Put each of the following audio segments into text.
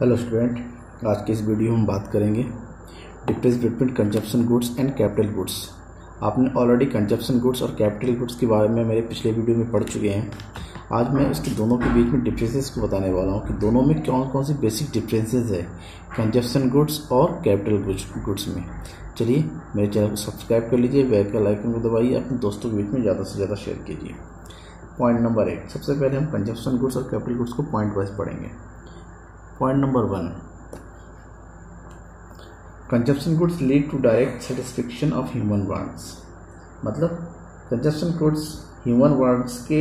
Hello student आज की इस वीडियो में हम बात करेंगे difference between consumption goods and capital goods आपने ऑलरेडी कंजप्शन गुड्स और कैपिटल गुड्स के बारे में मेरे पिछले वीडियो में पढ़ चुके हैं। आज मैं इसके दोनों के बीच में डिफरेंसेस को बताने वाला हूँ कि दोनों में कौन कौन सी बेसिक डिफरेंसेस है कंजप्शन गुड्स और कैपिटल गुड्स में। चलिए, मेरे चैनल को सब्सक्राइब कर लीजिए बैक का लाइकन को दबाइए, अपने दोस्तों के बीच में ज़्यादा से ज़्यादा शेयर कीजिए। पॉइंट नंबर एक सबसे पहले हम कंजप्शन गुड्स और कैपिटल गुड्स को पॉइंट वाइज पढ़ेंगे। Point number one consumption goods lead to direct satisfaction of human wants मतलब कंजप्शन गुड्स ह्यूमन वांट्स के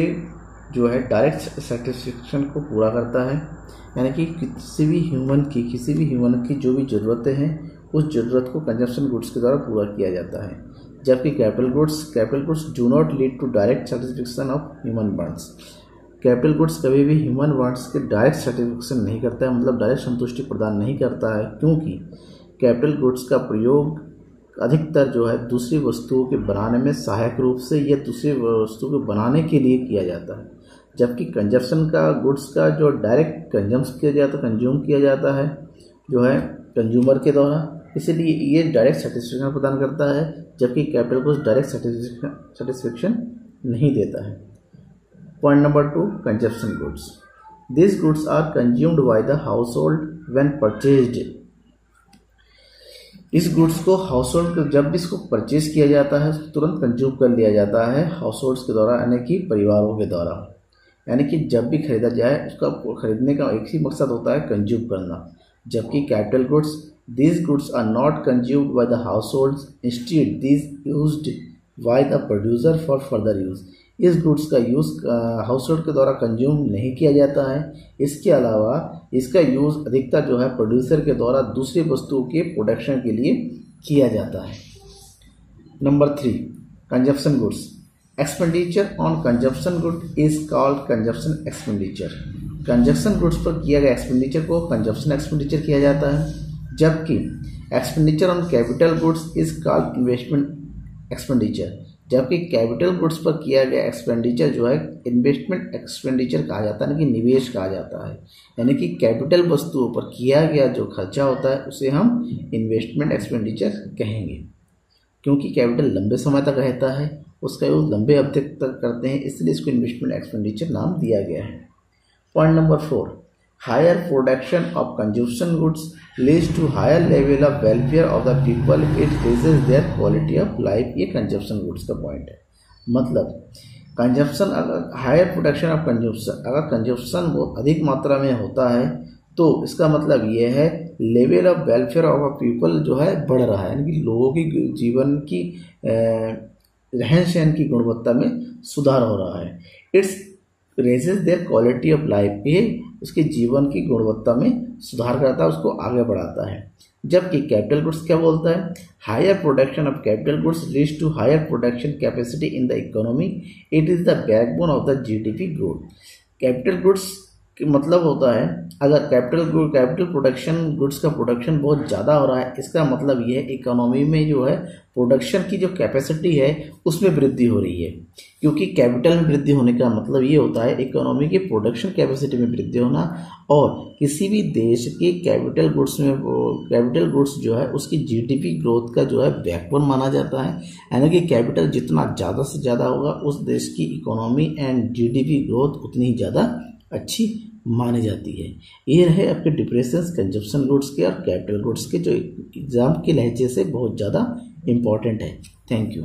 जो है डायरेक्ट सेटिस्फेक्शन को पूरा करता है। यानी कि किसी भी ह्यूमन की, किसी भी ह्यूमन की जो भी ज़रूरतें हैं, उस ज़रूरत को कंजप्शन गुड्स के द्वारा पूरा किया जाता है। जबकि capital goods capital goods do not lead to direct satisfaction of human wants capital goods कभी भी ह्यूमन वांट्स के डायरेक्ट सेटिस्फेक्शन नहीं करता है मतलब डायरेक्ट संतुष्टि प्रदान नहीं करता है, क्योंकि कैपिटल गुड्स का प्रयोग अधिकतर जो है दूसरी वस्तुओं के बनाने में सहायक रूप से या दूसरी वस्तु को बनाने के लिए किया जाता है, जबकि कंजप्शन का गुड्स का जो डायरेक्ट कंजम्स किया जाता कंज्यूम किया जाता है, जो है कंज्यूमर के द्वारा। इसलिए ये डायरेक्ट सेटिस्फेक्शन प्रदान करता है, जबकि कैपिटल गुड्स डायरेक्ट सेटिस्फेक्शन नहीं देता है। Point number two, consumption goods. These goods are consumed by the household when purchased. इस गुड्स को हाउस होल्ड जब भी इसको परचेज किया जाता है, तुरंत कंज्यूम कर लिया जाता है हाउस होल्ड के द्वारा, यानी कि परिवारों के द्वारा यानी कि जब भी खरीदा जाए, उसका खरीदने का एक ही मकसद होता है कंज्यूम करना जबकि capital goods these goods are not consumed by the household instead these use by the producer for further use इस गुड्स का यूज़ हाउस होल्ड के द्वारा कंज्यूम नहीं किया जाता है। इसके अलावा इसका यूज़ अधिकतर जो है प्रोड्यूसर के द्वारा दूसरी वस्तुओं के प्रोडक्शन के लिए किया जाता है। Number three, consumption goods. Expenditure on consumption good is called consumption expenditure. Consumption goods पर किया गया एक्सपेंडिचर को कंजप्शन एक्सपेंडिचर किया जाता है, जबकि expenditure on capital goods is called investment expenditure. जबकि कैपिटल गुड्स पर किया गया एक्सपेंडिचर जो है इन्वेस्टमेंट एक्सपेंडिचर कहा जाता है ना कि निवेश कहा जाता है। यानी कि कैपिटल वस्तुओं पर किया गया जो खर्चा होता है, उसे हम इन्वेस्टमेंट एक्सपेंडिचर कहेंगे। क्योंकि कैपिटल लंबे समय तक रहता है, उसका यूज़ लंबे अवधि तक करते हैं, इसलिए इसको इन्वेस्टमेंट एक्सपेंडिचर नाम दिया गया है। Point number four higher production of consumption goods leads to higher level of welfare of the people. It raises their quality of life. ये consumption goods का point है। मतलब कंजप्शन अगर हायर प्रोडक्शन ऑफ़ कंजप्शन अगर consumption बहुत अधिक मात्रा में होता है तो इसका मतलब ये है level of welfare of a people जो है, बढ़ रहा है। यानी कि लोगों की जीवन की रहन सहन की गुणवत्ता में सुधार हो रहा है। It's raises their quality of life ये उसके जीवन की गुणवत्ता में सुधार करता है, उसको आगे बढ़ाता है। जबकि कैपिटल गुड्स क्या बोलता है? Higher production of capital goods leads to higher production capacity in the economy it is the backbone of the GDP growth capital goods मतलब होता है, अगर कैपिटल कैपिटल प्रोडक्शन गुड्स का प्रोडक्शन बहुत ज़्यादा हो रहा है, इसका मतलब ये है इकोनॉमी में जो है प्रोडक्शन की जो कैपेसिटी है, उसमें वृद्धि हो रही है। क्योंकि कैपिटल में वृद्धि होने का मतलब ये होता है इकोनॉमी की प्रोडक्शन कैपेसिटी में वृद्धि होना और किसी भी देश के कैपिटल गुड्स में कैपिटल गुड्स जो है, उसकी जीडीपी ग्रोथ का जो है बैकबोन माना जाता है। यानी कि कैपिटल जितना ज़्यादा से ज़्यादा होगा, उस देश की इकोनॉमी एंड जीडीपी ग्रोथ उतनी ही ज़्यादा अच्छी मानी जाती है। ये रहे आपके डिप्रेशन कंजप्शन गुड्स के और कैपिटल गुड्स के जो एग्ज़ाम के लहजे से बहुत ज़्यादा इंपॉर्टेंट है। Thank you